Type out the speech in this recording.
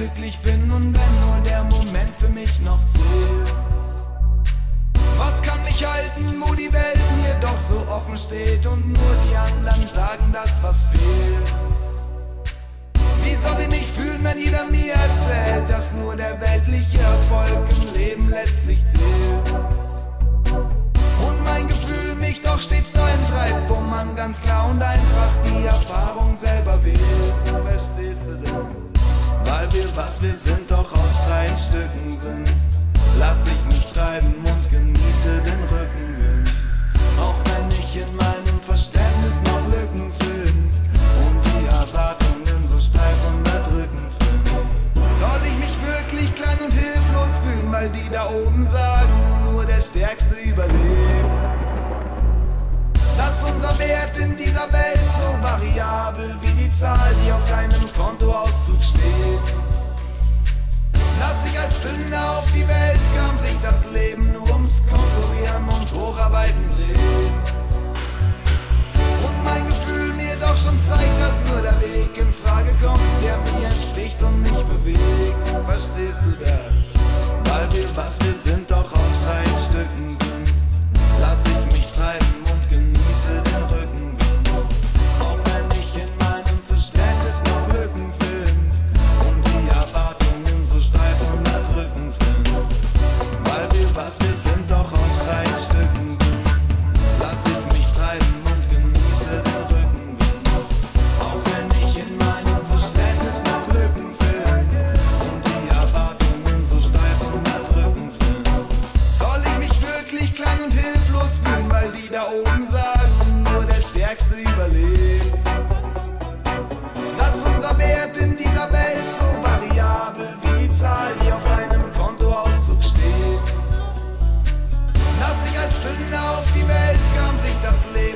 glücklich bin und wenn nur der Moment für mich noch zählt. Was kann mich halten, wo die Welt mir doch so offen steht und nur die anderen sagen das, was fehlt? Wie soll ich mich fühlen, wenn jeder mir erzählt, dass nur der weltliche Erfolg im Leben letztlich zählt? Und mein Gefühl mich doch stets dahin treibt, wo man ganz klar und einfach die Erfahrung selber wählt. Verstehst du das? Weil wir was wir sind doch aus freien Stücken sind. Lass ich mich treiben und genieße den Rückenwind. Auch wenn ich in meinem Verständnis noch Lücken find und die Erwartungen so steif und erdrückend find. Soll ich mich wirklich klein und hilflos fühlen, weil die da oben sagen, nur der Stärkste überlebt? Dass unser Wert in dieser Welt so variabel wie die Zahl, die auf deinem Kontoauszug steht. Ärgste überlebt. Dass unser Wert in dieser Welt so variabel wie die Zahl, die auf deinem Kontoauszug steht. Dass ich als Sünder auf die Welt kam, sich das Leben.